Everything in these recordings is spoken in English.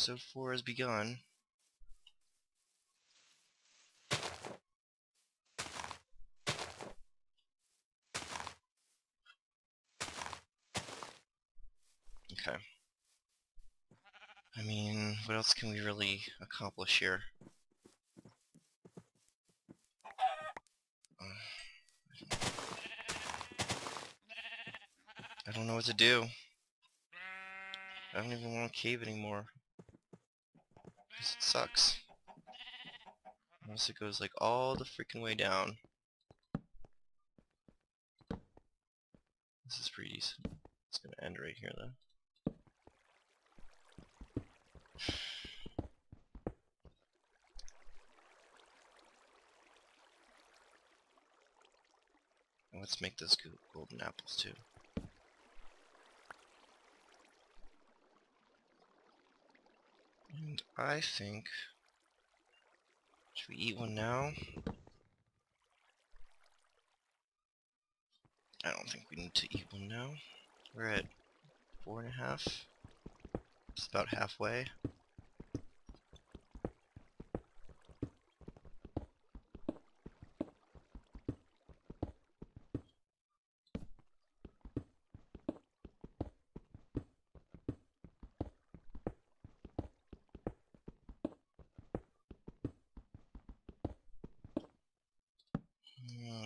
Episode 4 has begun. Okay. I mean, what else can we really accomplish here? Uh, I don't know what to do. I don't even want to cave anymore. Sucks. Unless it goes like all the freaking way down. This is pretty decent. It's gonna end right here though. Let's make those golden apples too. And I think... Should we eat one now? I don't think we need to eat one now. We're at four and a half. It's about halfway.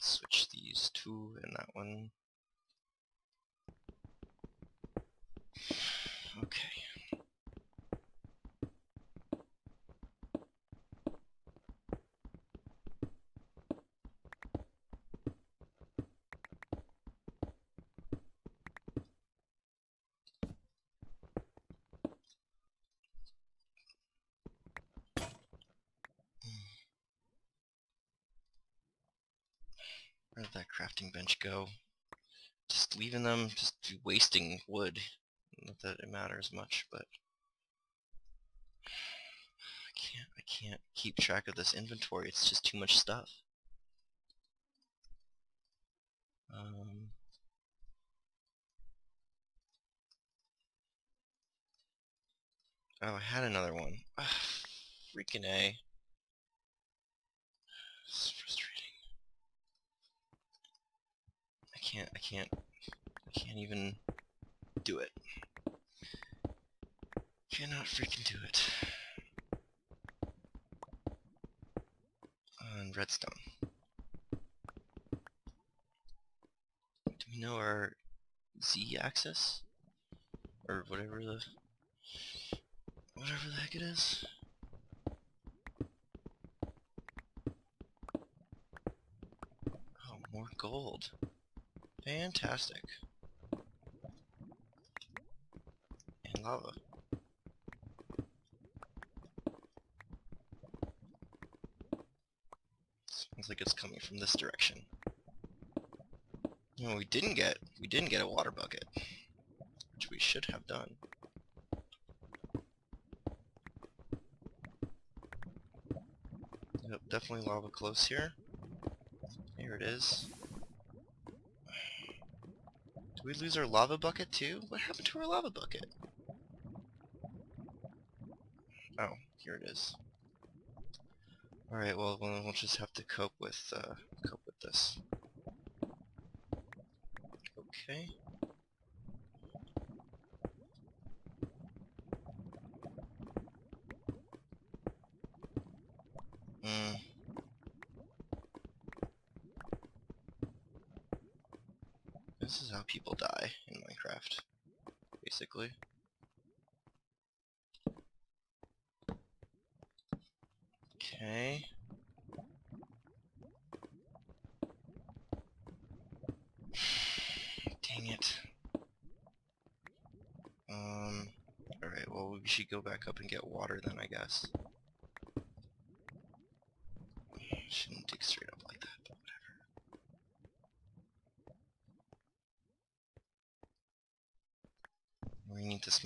Switch these two and that one. Okay. Where did that crafting bench go? Just leaving them, just wasting wood. Not that it matters much, but I can't I can't keep track of this inventory. It's just too much stuff. Um Oh, I had another one. Ugh, freaking A. This is frustrating. I can't, I can't, I can't even do it. Cannot freaking do it. On redstone. Do we know our z-axis? Or whatever the... Whatever the heck it is? Oh, more gold. Fantastic. And lava. Sounds like it's coming from this direction. No, we didn't get we didn't get a water bucket. Which we should have done. Yep, definitely lava close here. Here it is. We lose our lava bucket too? What happened to our lava bucket? Oh, here it is. Alright, well, we'll we'll just have to cope with, uh, cope with this. Okay. This is how people die in Minecraft, basically. Okay. Dang it. Um, alright, well we should go back up and get water then, I guess.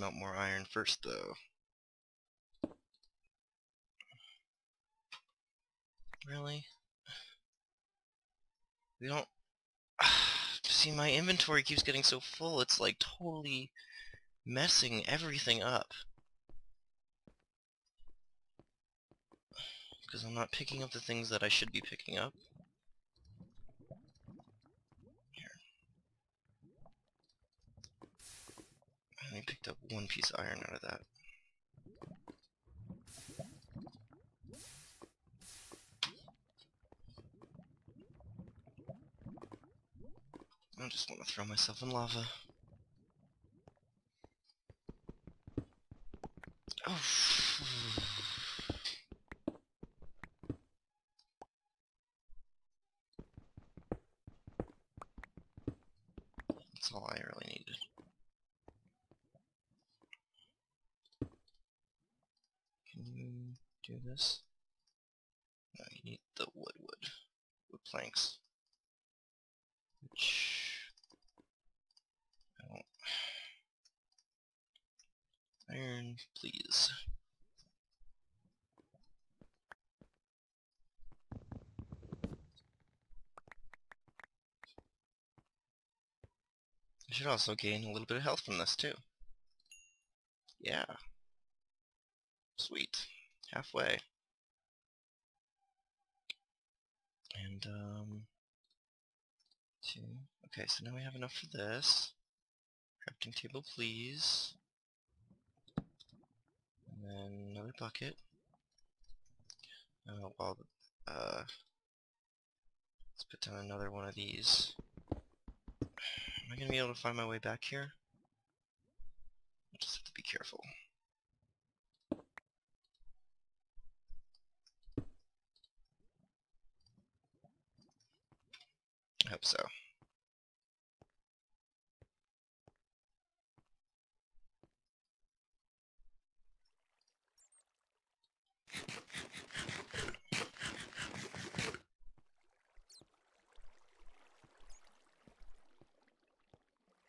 smelt more iron first, though. Really? We don't... See, my inventory keeps getting so full, it's like totally messing everything up. Because I'm not picking up the things that I should be picking up. I picked up one piece of iron out of that. I just want to throw myself in lava. Oh. That's all I really needed. Can you do this? No, you need the wood wood. Wood planks. Which I don't Iron, please. I should also gain a little bit of health from this too. Yeah. Sweet. Halfway. And, um... Two. Okay, so now we have enough for this. Crafting table, please. And then another bucket. Uh, well, uh, let's put down another one of these. Am I gonna be able to find my way back here? I just have to be careful. I so.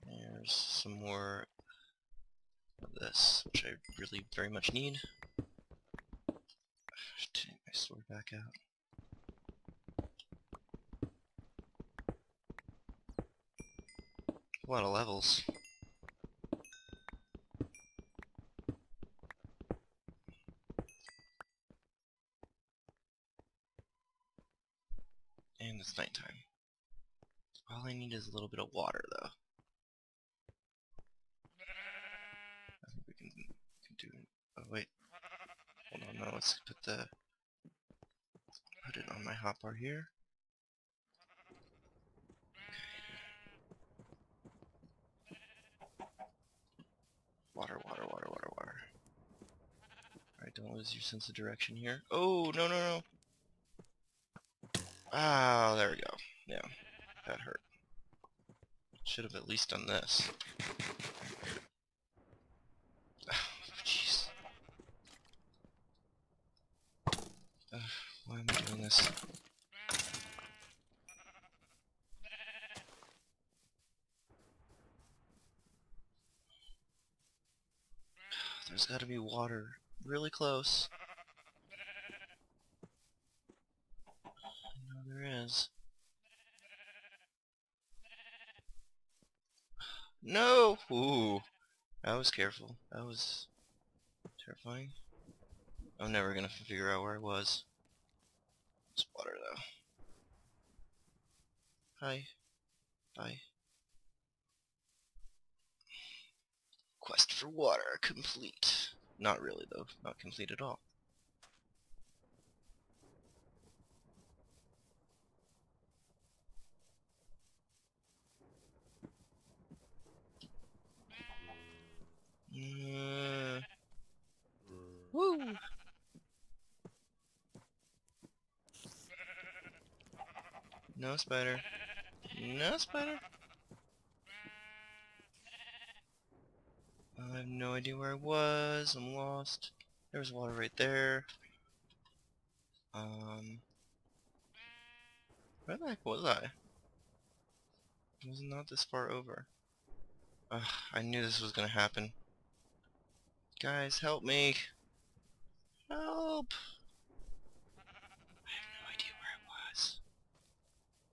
There's some more of this, which I really very much need. Should take my sword back out. Lot of levels. And it's nighttime. All I need is a little bit of water, though. I think we can, can do... Oh, wait. Hold on, no, let's put the... Put it on my hotbar here. Water, water, water, water, water. Alright, don't lose your sense of direction here. Oh, no, no, no. Ah, there we go. Yeah, that hurt. Should have at least done this. Jeez. Uh, why am I doing this? There's gotta be water really close. I there is. No! Ooh. I was careful. That was terrifying. I'm never gonna figure out where I was. It's water though. Hi. Bye. Quest for water complete. Not really though. Not complete at all. Uh, woo! No spider. No spider. I have no idea where I was. I'm lost. There was water right there. Um, where the heck was I? I was not this far over. Ugh, I knew this was gonna happen. Guys, help me! Help! I have no idea where I was.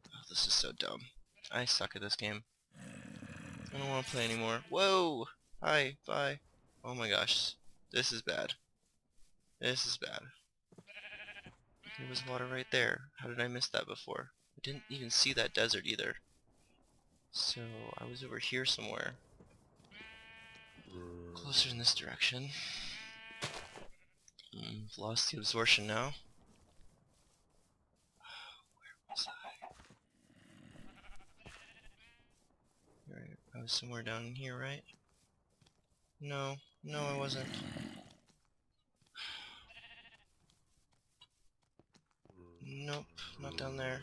Oh, this is so dumb. I suck at this game. I don't want to play anymore. Whoa! Hi, bye. Oh my gosh. This is bad. This is bad. There was water right there. How did I miss that before? I didn't even see that desert either. So I was over here somewhere. Closer in this direction. Mm, I've lost the absorption now. Where was I? I was somewhere down here, right? No, no I wasn't. Nope, not down there.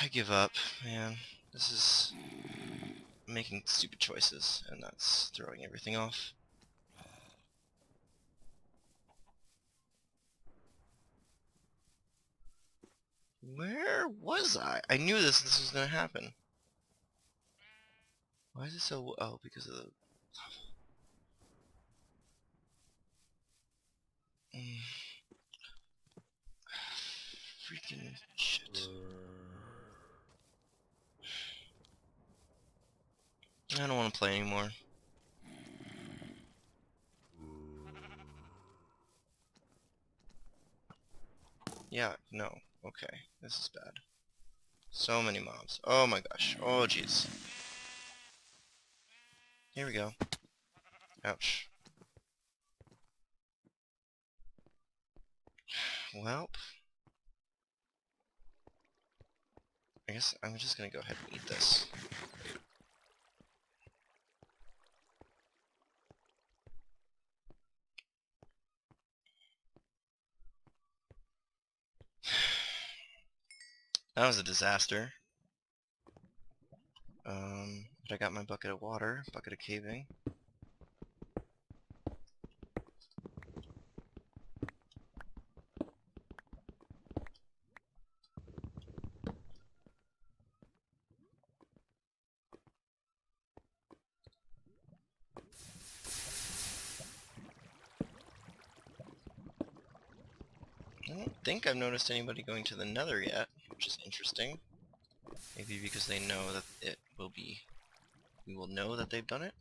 I give up, man. This is making stupid choices, and that's throwing everything off. Where was I? I knew this this was gonna happen. Why is it so... Oh, because of the... Freaking shit. I don't want to play anymore. Yeah, no. Okay, this is bad. So many mobs. Oh my gosh. Oh jeez. Here we go. Ouch. Well, I guess I'm just gonna go ahead and eat this. That was a disaster. But I got my bucket of water, bucket of caving. I don't think I've noticed anybody going to the nether yet, which is interesting. Maybe because they know that it will be... We will know that they've done it?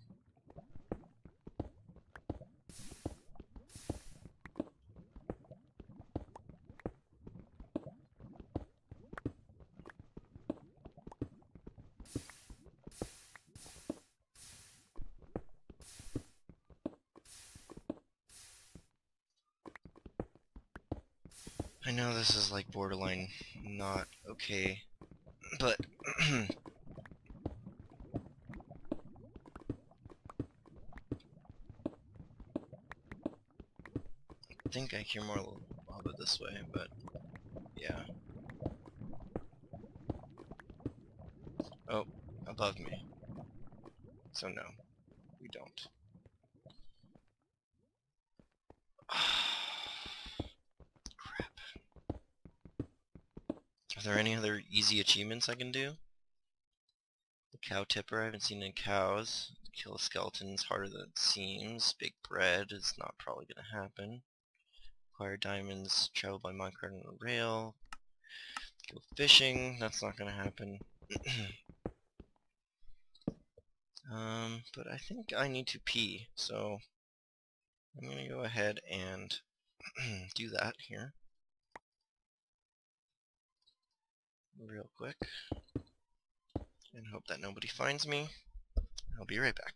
I know this is like borderline not okay, but I think hear more lava this way, but yeah. Oh, above me. So no, we don't. Crap. Are there any other easy achievements I can do? The cow tipper, I haven't seen any cows. Kill a skeleton is harder than it seems. Big bread is not probably gonna happen. Acquire diamonds, travel by minecart on a rail. Go fishing, that's not gonna happen. um, but I think I need to pee, so I'm gonna go ahead and do that here. Real quick. And hope that nobody finds me. I'll be right back.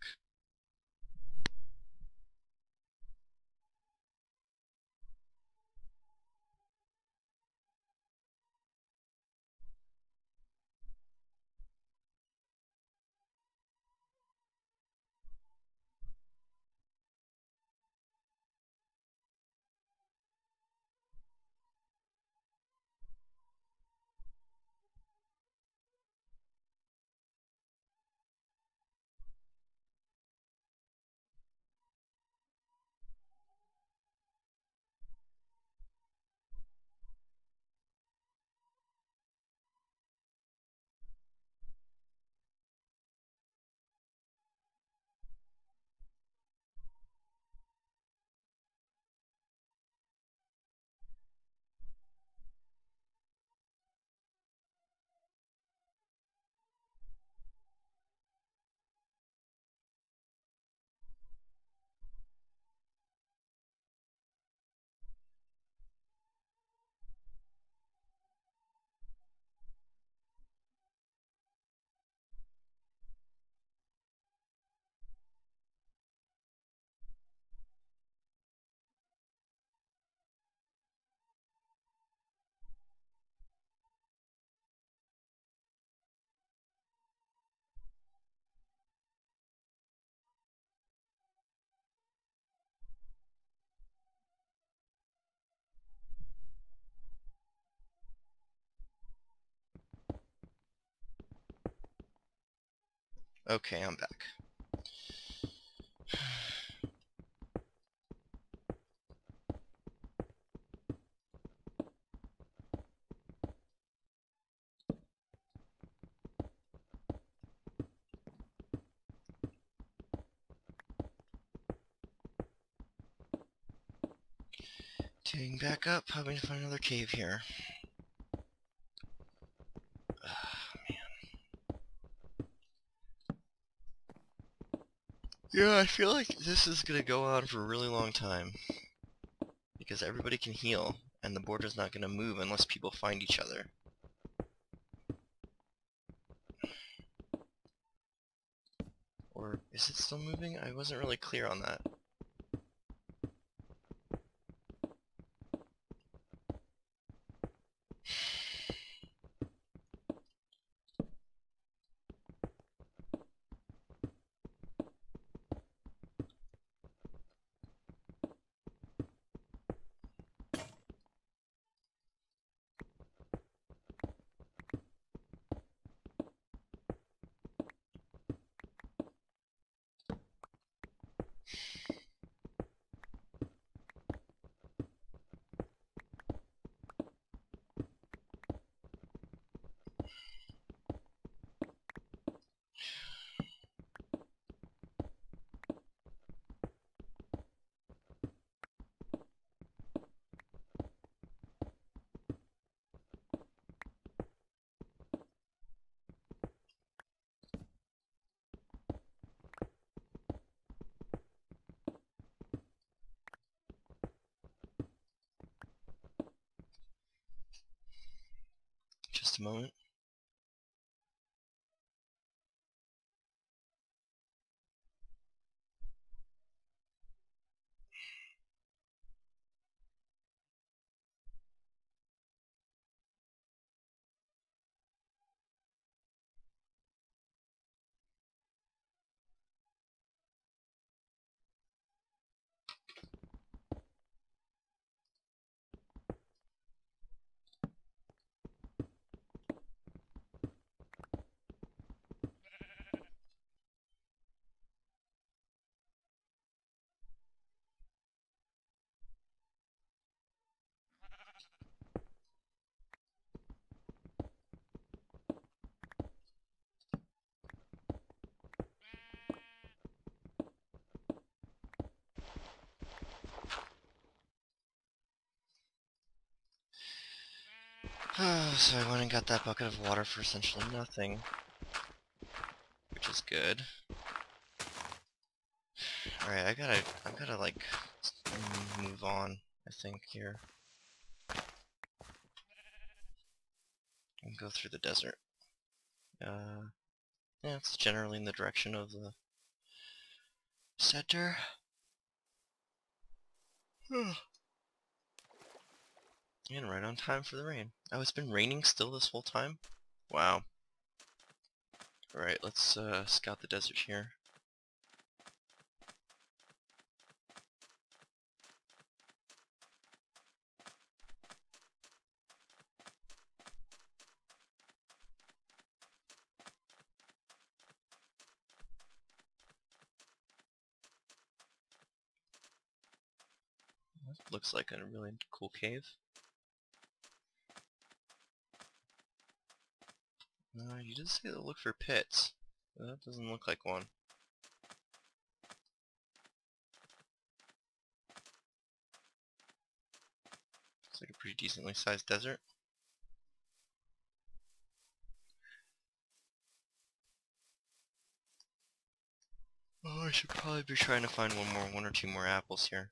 Okay, I'm back. Taking back up, hoping to find another cave here. Yeah, I feel like this is gonna go on for a really long time. Because everybody can heal, and the border's not gonna move unless people find each other. Or is it still moving? I wasn't really clear on that. Moment. So I went and got that bucket of water for essentially nothing. Which is good. Alright, I gotta, I gotta like, move on, I think, here. And go through the desert. Uh, yeah, it's generally in the direction of the center. And right on time for the rain. Oh, it's been raining still this whole time? Wow. Alright, let's uh, scout the desert here. Looks like a really cool cave. Uh, you did say to look for pits. That doesn't look like one. Looks like a pretty decently sized desert. Oh, I should probably be trying to find one more, one or two more apples here.